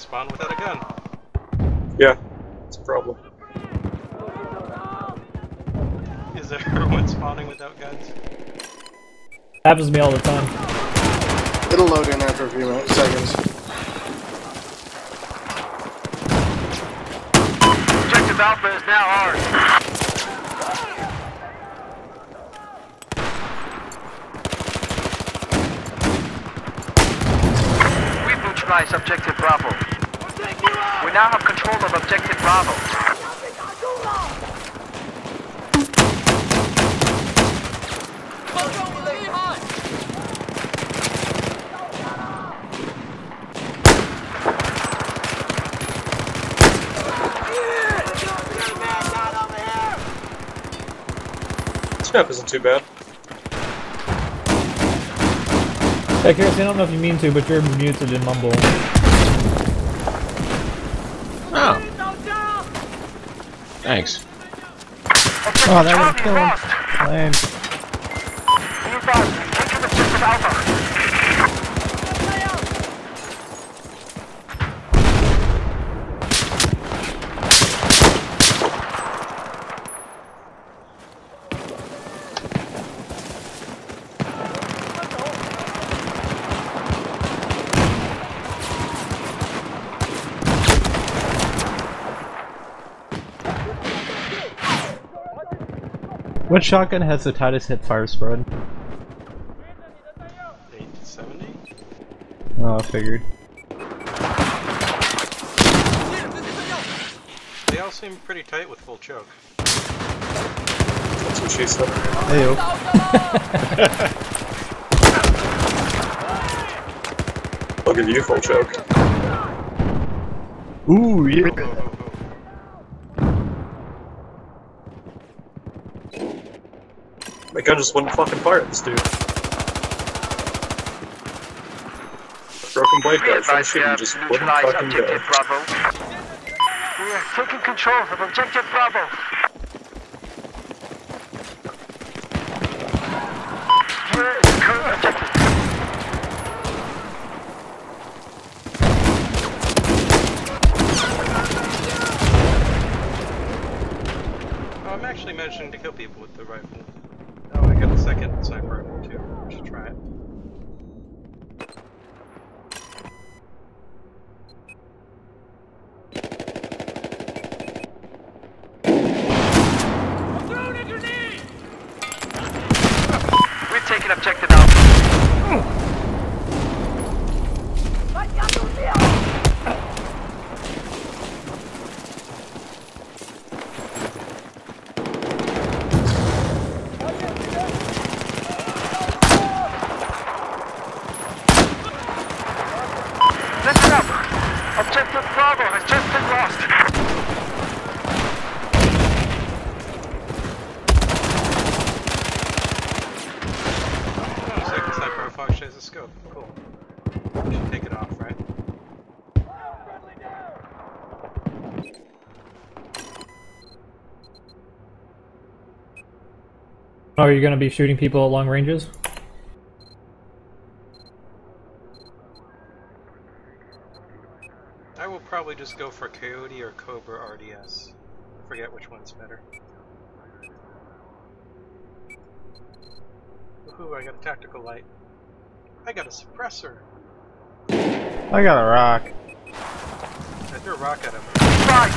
spawn without a gun. Yeah, it's a problem. Is everyone spawning without guns? Happens to me all the time. It'll load in after a few minutes, seconds. Objective Alpha is now ours. We neutralized Objective Bravo. We now have control of Objective Bravo. This map isn't too bad. Hey, Kirsty, I don't know if you mean to, but you're muted in Mumble. Oh. Thanks. Oh, that was Charlie lost. Lame. What shotgun has the tightest hip fire spread? 870? Oh, I figured. They all seem pretty tight with full choke. That's what she said. Ew. I'll give you full choke. Ooh, yeah. Oh, oh, oh. My gun just wouldn't fucking fire at this dude. Broken blade guard from advised, we just wouldn't fucking go. Bravo. We are taking control of Objective Bravo. Here is the current objective. Oh, I'm actually managing to kill people with the rifle. Oh, I got a second sniper rifle too. I should try it. We've taken Objective Alpha. Listen up! Objective Bravo has just been lost. Second sniper rifle actually has a scope. Cool. Should take it off, right? Oh, are you gonna be shooting people at long ranges? Just go for Coyote or Cobra RDS. I forget which one's better. Ooh, I got a tactical light. I got a suppressor. I got a rock. I threw a rock at him. Right!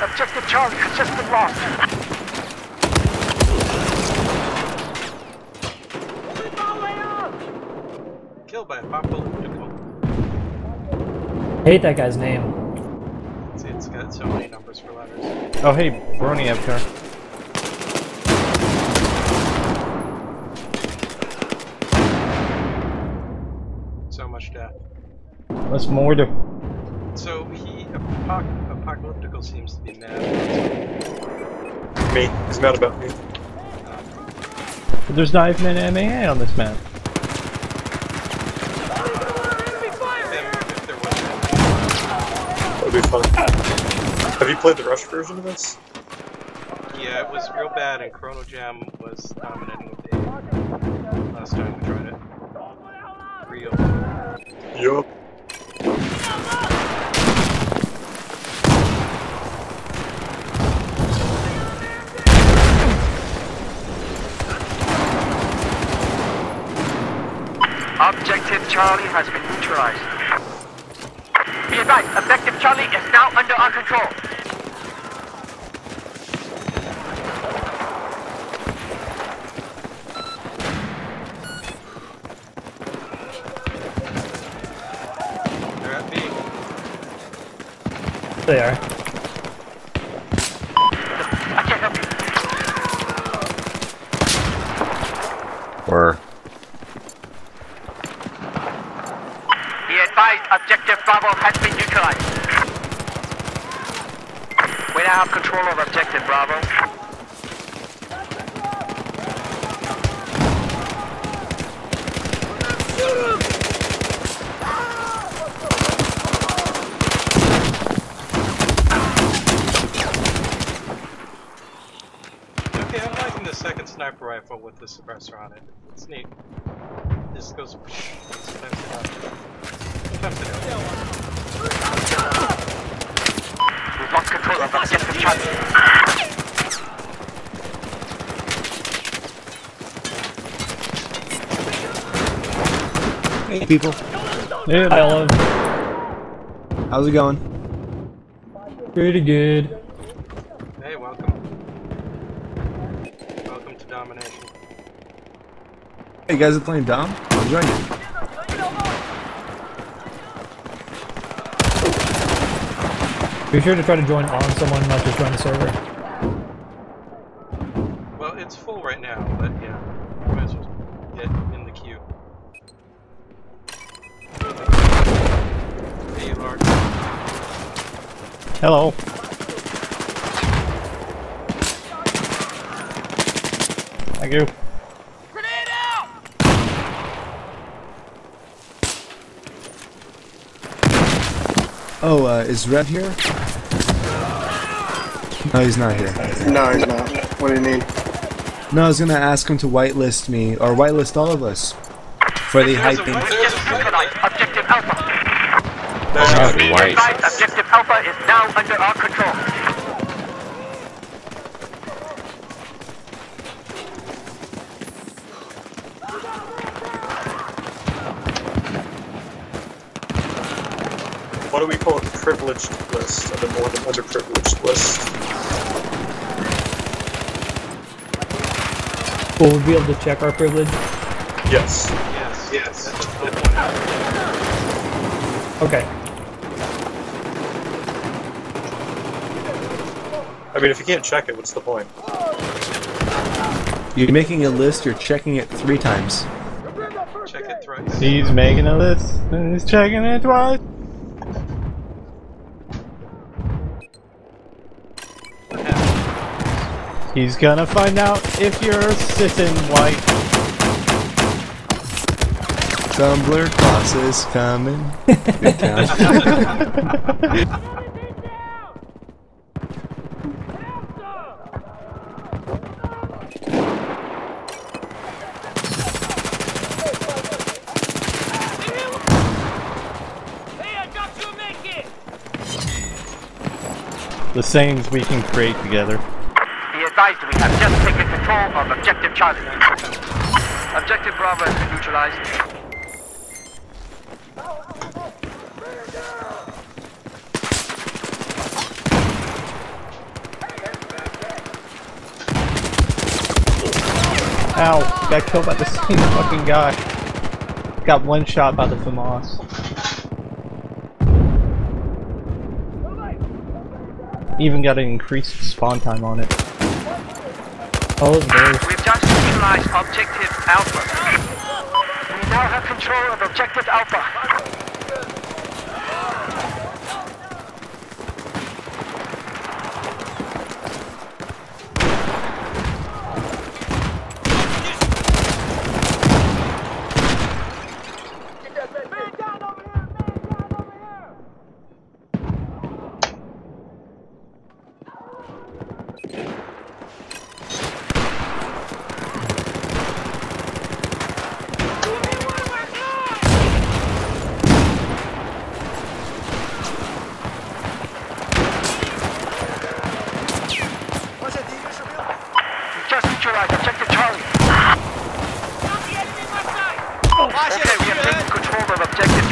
Objective Charlie has just been lost. Killed by a apocalyptical. Hate that guy's name. See, it's got so many numbers for letters. Oh, hey, Brony Avatar. So much death. What's more to. So he, apoc- apocalyptical seems to be mad. Me. He's mad about me. But there's not even an MAA on this map. Them, if there was That'd be fun. Have you played the Rush version of this? Yeah, it was real bad, and Chrono Jam was dominating with it last time we tried it. Real. Yup. Objective Charlie has been neutralized. Be advised, Objective Charlie is now under our control. They are. I can't help you. Or Be advised, Objective Bravo has been neutralized. We now have control of Objective Bravo. Okay, I'm liking the second sniper rifle with the suppressor on it. It's neat. This goes. Clamps it up. Clamps it up. We've lost control of Objective Charlie. Hey people, Yeah, I love. how's it going? Pretty good. You guys are playing Dom? I'm join you. Be sure to try to join on someone, not just join the server. Well, it's full right now, but yeah, you might as well get in the queue. Hey, you Lark. Hello. Thank you. Oh, uh, is Red here? No, he's not here. No, he's not. What do you need? No, I was gonna ask him to whitelist me, or whitelist all of us. For the There's a hyping. white- Objective Alpha. That'd be Be white. advised, Objective Alpha is now under our control. Do we call it? Privileged list, and then more than underprivileged list. Will we be able to check our privilege? Yes. Yes, yes. That's the point. Okay. I mean, if you can't check it, what's the point? You're making a list, you're checking it three times. Check it thrice. He's making a list and he's checking it twice. He's gonna find out if you're sitting white. Tumblr bosses coming. Good count. The sayings we can create together. Advised, we have just taken control of Objective Charlie. Objective Bravo has been neutralized. Ow, got killed by the same fucking guy. Got one shot by the FAMAS. Even got an increased spawn time on it. Oh. We've just neutralized Objective Alpha. We now have control of Objective Alpha.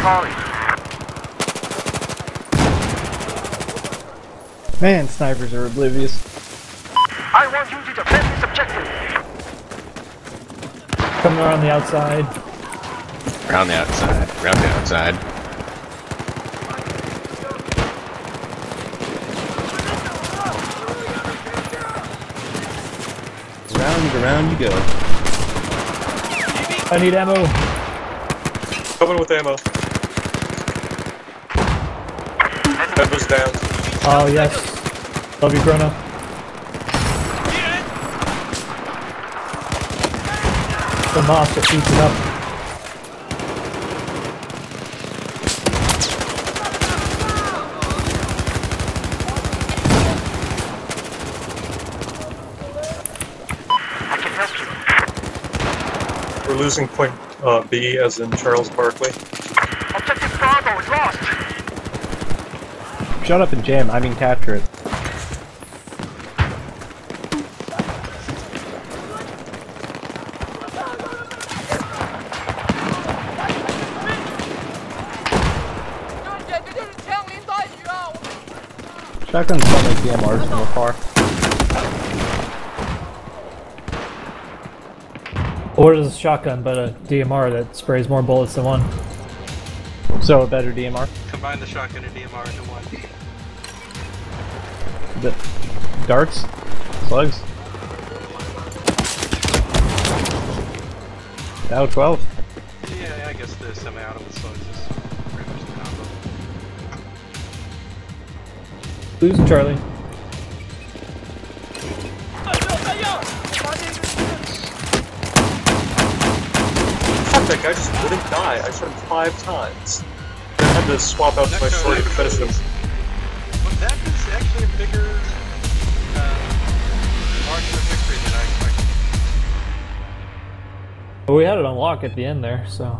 Charlie. Man, snipers are oblivious. I want you to defend this objective. Coming around the outside. Around the outside. Around the outside. Round and around you go. I need ammo. Coming with ammo. Head was down. Oh yes. Love you, Chrono. The master that eats it up. I can help you. We're losing point uh, B as in Charles Barkley. Objective Bravo is lost. Shut up and jam. I mean capture it. Shotguns sound like DMRs from afar. Or is a shotgun, but a DMR that sprays more bullets than one. So a better DMR. Combine the shotgun and DMR into one. The darts, slugs. Now 12. Yeah, I guess the semi-auto with slugs is pretty much the combo. Losing Charlie. Fuck, that guy just wouldn't die. I shot him five times. I had to swap out to my shorty to finish him. Well, actually a bigger uh, margin of victory than I expected. But we had it unlocked at the end there, so.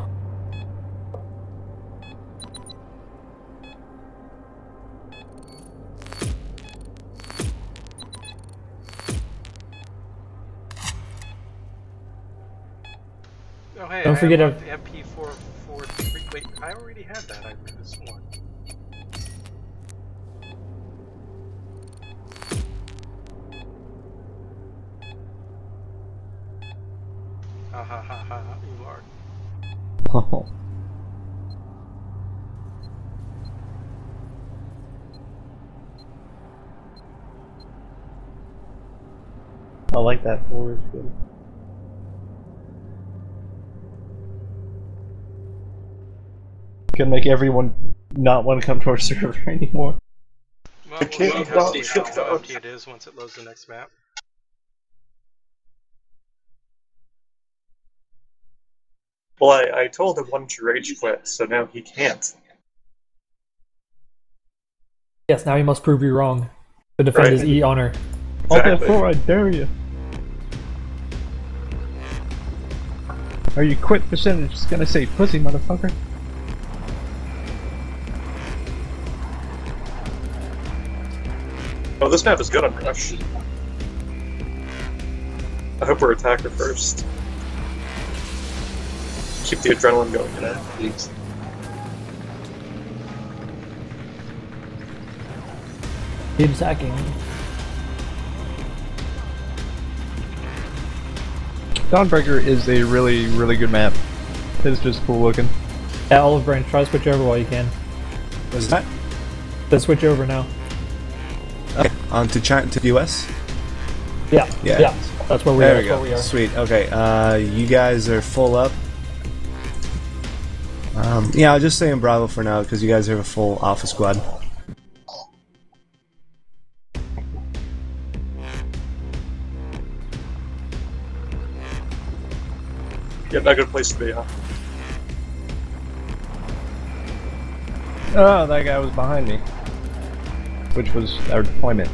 Oh hey, Don't I forget have MP443. Wait, I already had that. I could have sworn. Oh. I like that forward good. Can make everyone not want to come to our server anymore. Well, I can't we'll not see shut how empty it is once it loads the next map. Well, I, I told him one to rage quit, so now he can't. Yes, now he must prove you wrong. To defend Right. his E honor. Alt Exactly. F4, I dare you. Are you quit percentage just gonna say pussy, motherfucker? Oh, this map is good on Rush. I hope we're attacker first. Keep the adrenaline going, you know? Keep attacking. Dawnbreaker is a really, really good map. It's just cool looking. Yeah, Olive Branch, try to switch over while you can. Was that? Let's switch over now. Okay. On to China, to the US? Yeah, Yeah. yeah. That's where we There are. we That's go. we are. Sweet. Okay. Uh, you guys are full up. Um, yeah, I'll just stay in Bravo for now because you guys have a full Alpha squad. Yeah, not a good place to be, huh? Oh, that guy was behind me. Which was our deployment.